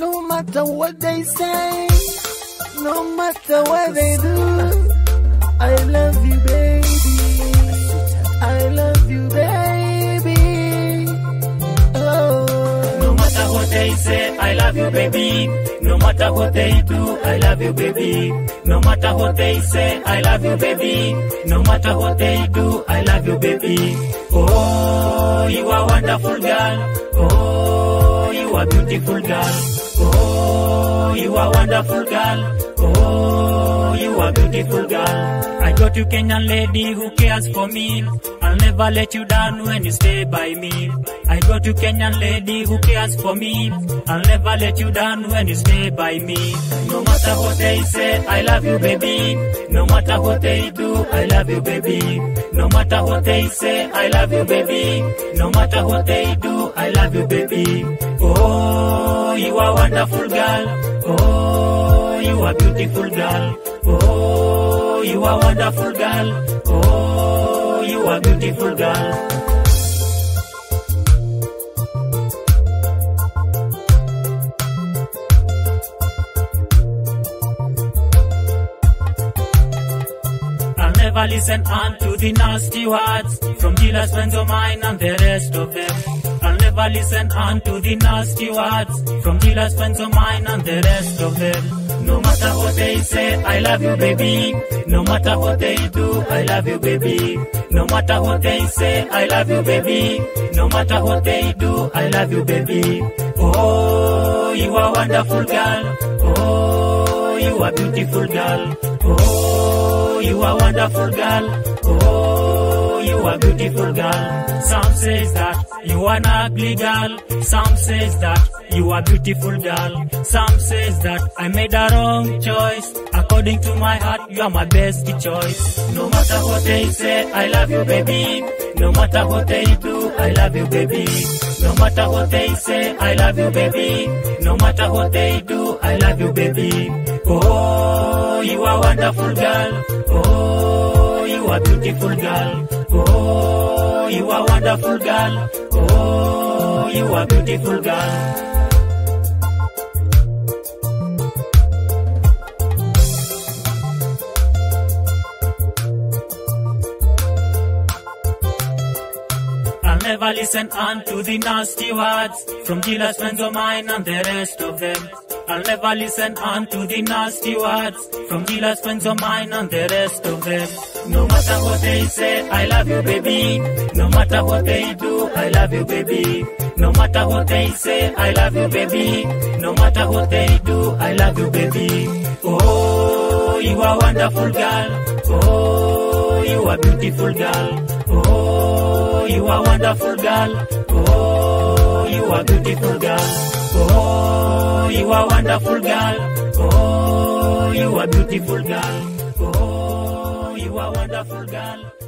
No matter what they say, no matter what they do, I love you, baby. I love you, baby. Oh. No matter what they say, I love you, baby. No matter what they do, I love you, baby. No matter what they say, I love you, baby. No matter what they do, I love you, baby. Oh, you are wonderful girl. Oh, you are beautiful girl. Oh, you are wonderful girl. Oh, you are beautiful girl. I got you Kenyan lady who cares for me. I'll never let you down when you stay by me. I got you Kenyan lady who cares for me. I'll never let you down when you stay by me. No matter what they say, I love you, baby. No matter what they do, I love you, baby. No matter what they say, I love you, baby. No matter what they do, I love you, baby. Are wonderful girl. Oh, you are beautiful girl. Oh, you are wonderful girl. Oh, you are beautiful girl. Never listen unto the nasty words from dealers, friends of mine, and the rest of them. I'll never listen unto the nasty words from dealers, friends of mine, and the rest of them. No matter what they say, I love you, baby. No matter what they do, I love you, baby. No matter what they say, I love you, baby. No matter what they do, I love you, baby. Oh, you are wonderful girl. Oh, you are beautiful girl. You are wonderful girl. Oh, you are beautiful girl. Some says that you are an ugly girl. Some says that you are beautiful girl. Some says that I made a wrong choice. According to my heart, you are my best choice. No matter what they say, I love you, baby. No matter what they do, I love you, baby. No matter what they say, I love you, baby. No matter what they do, I love you, baby. Oh, you are wonderful girl. Oh, you are beautiful girl. Oh, you are wonderful girl. Oh, you are beautiful girl. Never listen unto the nasty words from dealers, friends of mine, and the rest of them. I'll never listen unto the nasty words from dealers, friends of mine, and the rest of them. No matter what they say, I love you, baby. No matter what they do, I love you, baby. No matter what they say, I love you, baby. No matter what they do, I love you, baby. Oh, you are wonderful girl. Oh, you are beautiful girl. Oh, Oh, you are wonderful girl. Oh, you are beautiful girl. Oh, you are wonderful girl. Oh, you are beautiful girl. Oh, you are wonderful girl.